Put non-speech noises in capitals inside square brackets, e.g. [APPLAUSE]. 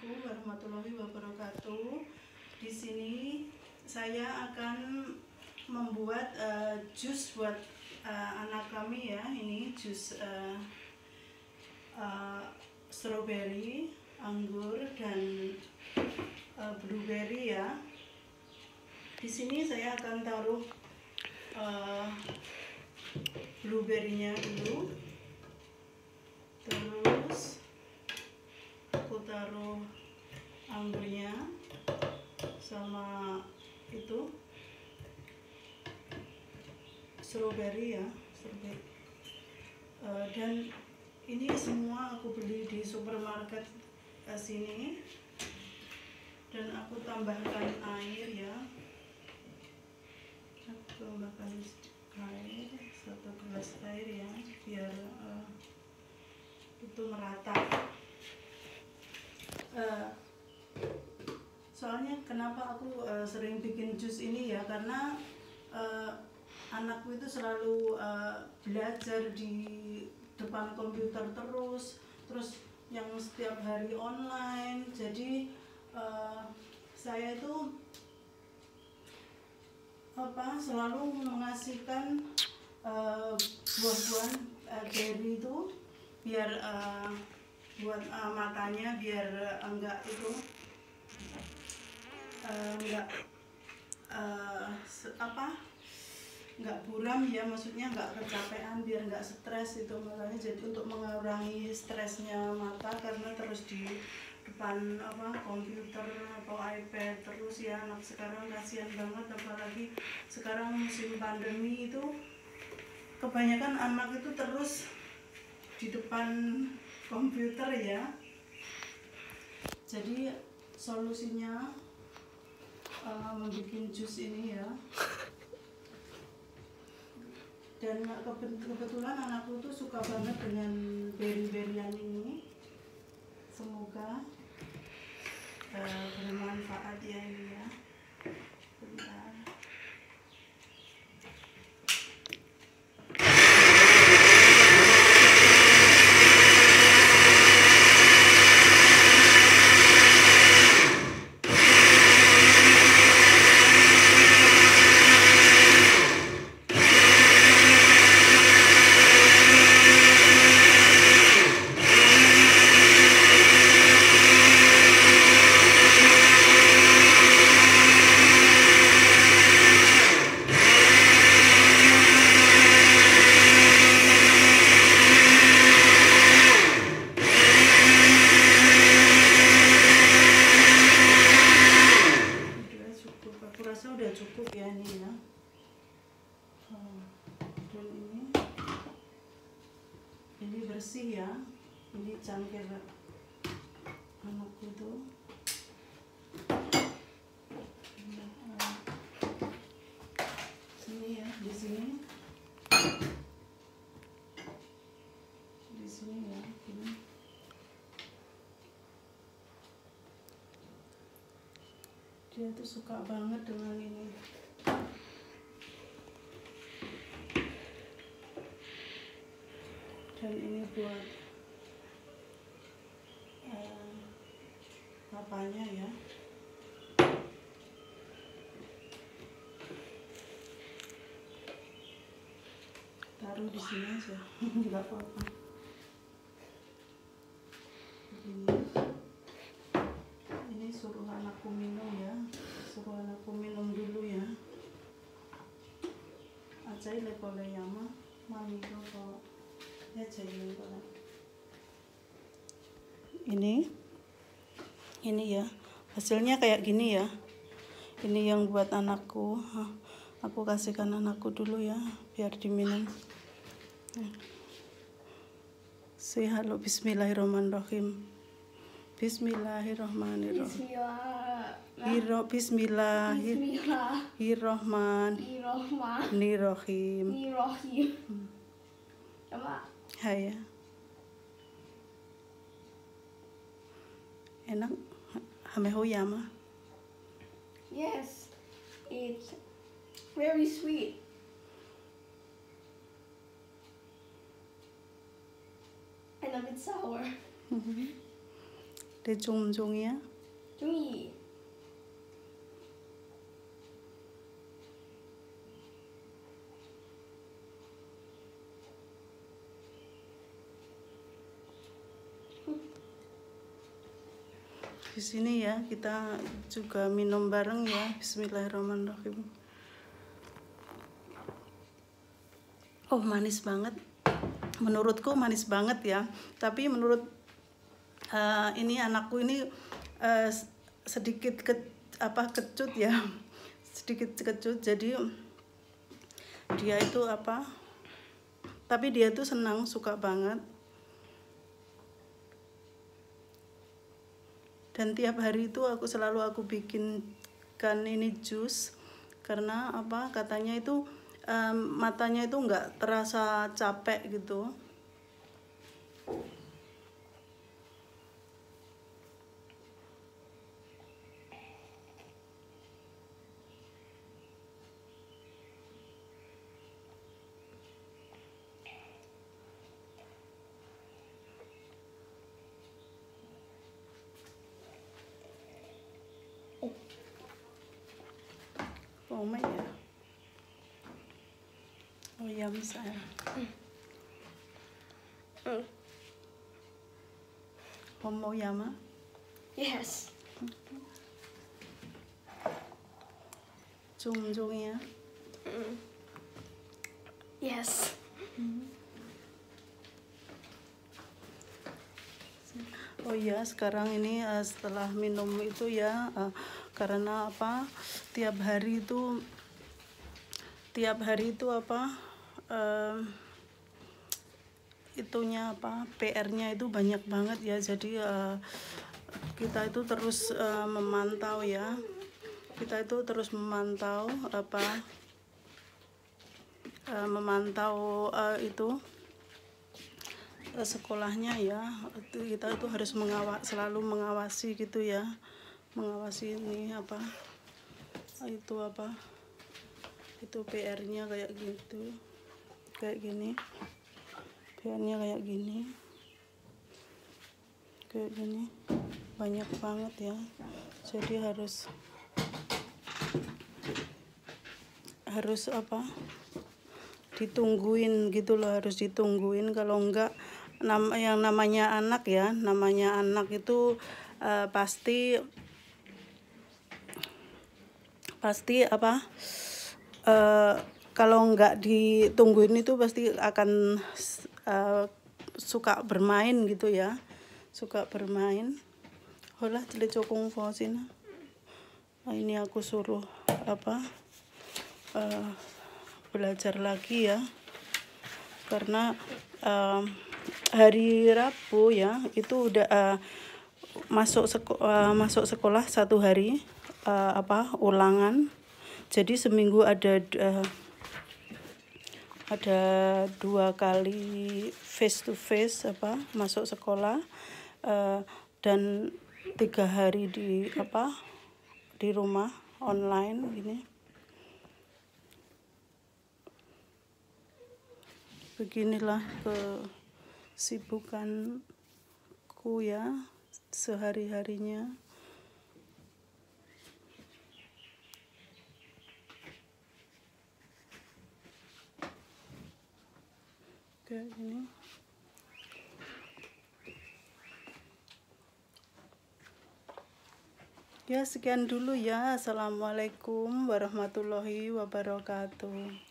Assalamualaikum warahmatullahi wabarakatuh. Di sini saya akan membuat eh, jus buat eh, anak kami ya. Ini jus eh, eh, strawberry, anggur dan eh, blueberry ya. Di sini saya akan taruh eh, blueberry-nya dulu. Terus taruh anggurnya sama itu strawberry ya strawberry. Eh, dan ini semua aku beli di supermarket eh, sini. Dan aku tambahkan air ya. Aku tambahkan air satu gelas air ya biar eh, itu merata Eh, soalnya kenapa aku eh, sering bikin jus ini ya? Karena eh, anakku itu selalu eh, belajar di depan komputer terus terus yang setiap hari online. Jadi eh, saya itu apa selalu mengasihkan eh, buah-buahan eh, berry itu biar eh, buat eh, matanya biar eh, enggak itu eh, enggak se- apa enggak buram ya maksudnya enggak kecapean biar enggak stres itu makanya jadi untuk mengurangi stresnya mata karena terus di depan apa komputer atau iPad terus ya anak sekarang kasihan banget apalagi sekarang musim pandemi itu kebanyakan anak itu terus di depan komputer ya. Jadi solusinya uh, membuat jus ini ya. Dan kebe- kebetulan anakku tuh suka banget dengan berry-berryan ini. Semoga uh, bermanfaat ya ini ya bentar Udah cukup, aku rasa udah cukup ya ini ya. Oh, Dan ini, ini bersih ya. Ini cangkir anakku eh, Sini ya, di sini. Di sini ya, ini. dia tuh suka banget dengan ini dan ini buat eh, apanya ya. Taruh di sini aja [LAUGHS] nggak apa-apa. Ini suruh anakku minum ya suruh anakku minum dulu ya. Acai le kole yama mami koko ya acai le kole ini. Ini ya. Hasilnya kayak gini ya. Ini yang buat anakku. Aku kasihkan anakku dulu ya biar diminum. Say halo Bismillahirrahmanirrahim. Bismillahirrahmanirrahim. Bismillah. Hiro Bismillahirrahmanirrahim. Bismillahirrahmanirrahim Coba. है ये है ना हमें हो या माँ yes it's very sweet. And a bit sour. เดี๋ยวจงจงเนี้ยจงยี่ di sini ya kita juga minum bareng ya. Bismillahirrahmanirrahim. Oh manis banget. Menurutku manis banget ya. Tapi menurut eh, ini anakku ini eh, sedikit ke, apa kecut ya. [LAUGHS] Sedikit kecut. Jadi dia itu apa tapi dia tuh senang suka banget dan tiap hari itu aku selalu aku bikinkan ini jus karena apa katanya itu em, matanya itu nggak terasa capek gitu oh my ya oh ya misalnya Mm. Homo Yama Yes. Chung Chung ya Mm. Yes. Oh iya, sekarang ini eh, setelah minum itu ya, eh, karena apa? Tiap hari itu, tiap hari itu apa? em, itunya apa? PR-nya itu banyak banget ya. Jadi eh, kita itu terus eh, memantau ya. Kita itu terus memantau apa? eh, memantau eh, itu sekolahnya ya itu kita itu harus mengawa selalu mengawasi gitu ya. Mengawasi ini apa itu apa itu PR-nya kayak gitu kayak gini. PR-nya kayak gini. Kayak gini. Banyak banget ya. Jadi harus harus apa ditungguin gitu loh harus ditungguin. Kalau enggak nam yang namanya anak ya namanya anak itu eh, pasti pasti apa eh, kalau enggak ditungguin itu pasti akan eh, suka bermain gitu ya suka bermain Hola, cile cokong fosina. Nah, ini aku suruh apa eh, belajar lagi ya karena em, hari Rabu ya itu udah eh, masuk seko- eh, masuk sekolah satu hari eh, apa ulangan. Jadi seminggu ada eh, ada dua kali face to face apa masuk sekolah eh, dan tiga hari di apa di rumah online gini beginilah kesibukanku ya sehari-harinya. Kayak gini ya sekian dulu ya. Assalamualaikum warahmatullahi wabarakatuh